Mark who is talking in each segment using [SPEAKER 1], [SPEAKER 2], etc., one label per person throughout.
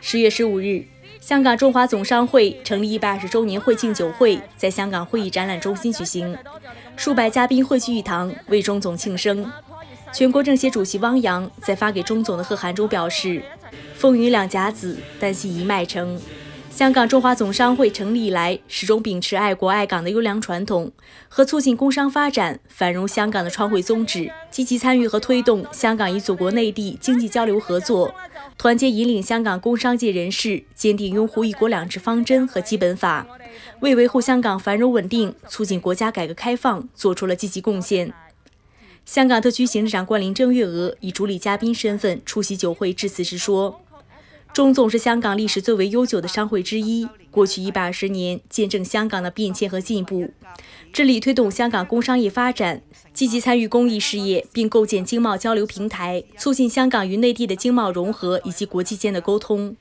[SPEAKER 1] 十月十五日，香港中华总商会成立一百二十周年会庆酒会在香港会议展览中心举行，数百嘉宾汇聚一堂为钟总庆生。全国政协主席汪洋在发给钟总的贺函中表示：“风雨两甲子，但系一脉承。”香港中华总商会成立以来，始终秉持爱国爱港的优良传统和促进工商发展、繁荣香港的创会宗旨，积极参与和推动香港与祖国内地经济交流合作，团结引领香港工商界人士，坚定拥护一国两制方针和基本法，为维护香港繁荣稳定、促进国家改革开放做出了积极贡献。香港特区行政长官林郑月娥以主礼嘉宾身份出席酒会致辞时说。中总是香港历史最为悠久的商会之一，过去一百二十年见证香港的变迁和进步，致力推动香港工商业发展，积极参与公益事业，并构建经贸交流平台，促进香港与内地的经贸融合以及国际间的沟通。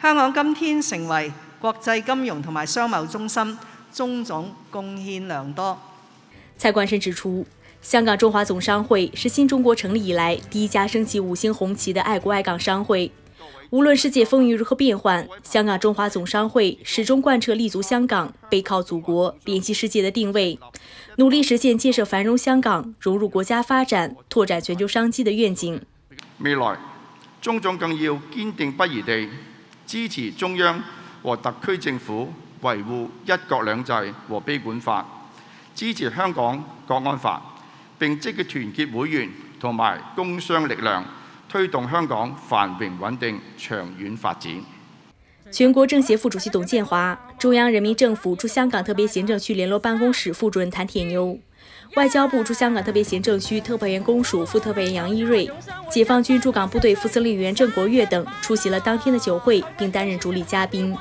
[SPEAKER 2] 香港今天成为国际金融同埋商贸中心，中总贡献良多。
[SPEAKER 1] 蔡冠深指出，香港中华总商会是新中国成立以来第一家升起五星红旗的爱国爱港商会。无论世界风云如何变幻，香港中华总商会始终贯彻立足香港、背靠祖国、联系世界的定位，努力实现建设繁荣香港、融入国家发展、拓展全球商机的愿景。
[SPEAKER 3] 未来，中总更要坚定不移地支持中央和特区政府维护一国两制和基本法，支持香港国安法，并积极团结会员同埋工商力量。推动香港繁荣稳定、长远发展。
[SPEAKER 1] 全国政协副主席董建华、中央人民政府驻香港特别行政区联络办公室副主任谭铁牛、外交部驻香港特别行政区特派员公署副特派员杨一瑞、解放军驻港部队副司令员郑国跃等出席了当天的酒会，并担任主礼嘉宾。